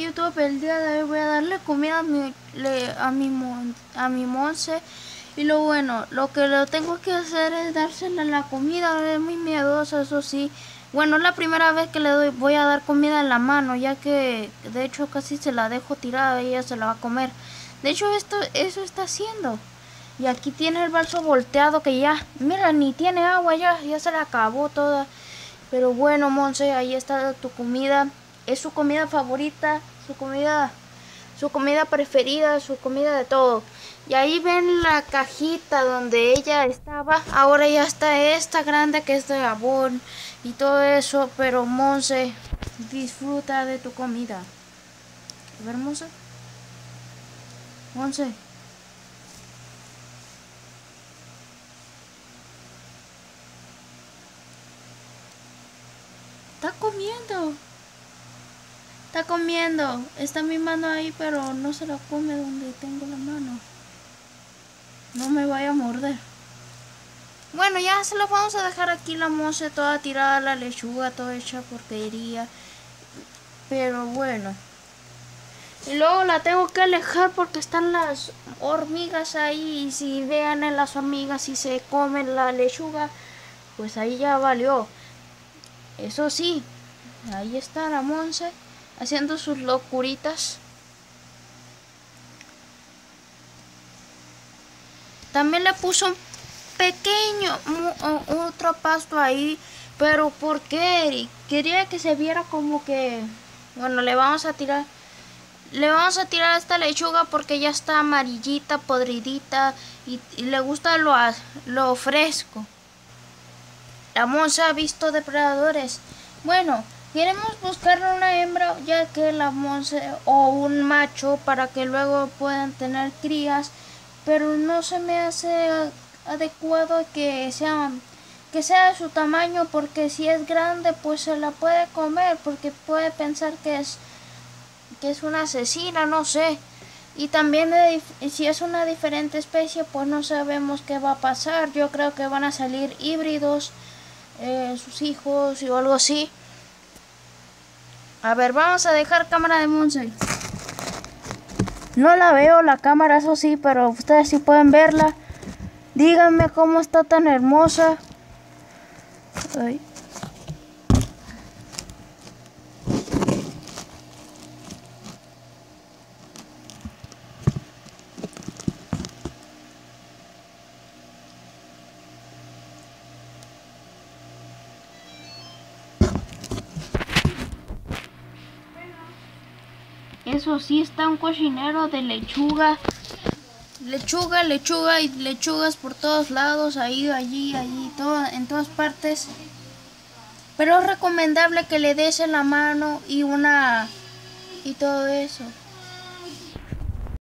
YouTube? El día de hoy voy a darle comida a mi, le- a mi, mon- a mi Monse. Y lo bueno, lo que lo tengo que hacer es dársela la comida. Es muy miedosa, eso sí. Bueno, es la primera vez que le doy, voy a dar comida en la mano, ya que de hecho casi se la dejo tirada y ella se la va a comer. De hecho, esto, eso está haciendo. Y aquí tiene el vaso volteado que ya, mira, ni tiene agua ya, ya se la acabó toda. Pero bueno, Monse, ahí está tu comida. Es su comida favorita, su comida, su comida preferida, su comida de todo. Y ahí ven la cajita donde ella estaba. Ahora ya está esta grande que es de jabón y todo eso. Pero Monse, disfruta de tu comida. A. Monse. Está comiendo. Está comiendo. Está mi mano ahí, pero no se la come donde tengo la mano. No me vaya a morder. Bueno, ya se la vamos a dejar aquí la moza toda tirada, la lechuga toda hecha porquería. Pero bueno. Y luego la tengo que alejar porque están las hormigas ahí. Y si vean en las hormigas y se comen la lechuga, pues ahí ya valió. Eso sí, ahí está la Monse haciendo sus locuritas. También le puso un pequeño otro pasto ahí, pero ¿por qué? Quería que se viera como que, bueno, le vamos a tirar, le vamos a tirar esta lechuga porque ya está amarillita, podridita y, y le gusta lo, lo fresco. La Monse ha visto depredadores. Bueno, queremos buscar una hembra ya que la Monse o un macho para que luego puedan tener crías, pero no se me hace adecuado que sea que sea de su tamaño porque si es grande pues se la puede comer porque puede pensar que es que es una asesina, no sé. Y también si es una diferente especie pues no sabemos qué va a pasar. Yo creo que van a salir híbridos eh, sus hijos o algo así. A ver, vamos a dejar cámara de Monse. No la veo la cámara, eso sí, pero ustedes sí pueden verla. Díganme cómo está tan hermosa. Ay. Eso sí, está un cochinero de lechuga. Lechuga, lechuga y lechugas por todos lados, ahí, allí, allí, todo, en todas partes. Pero es recomendable que le des en la mano y una y todo eso.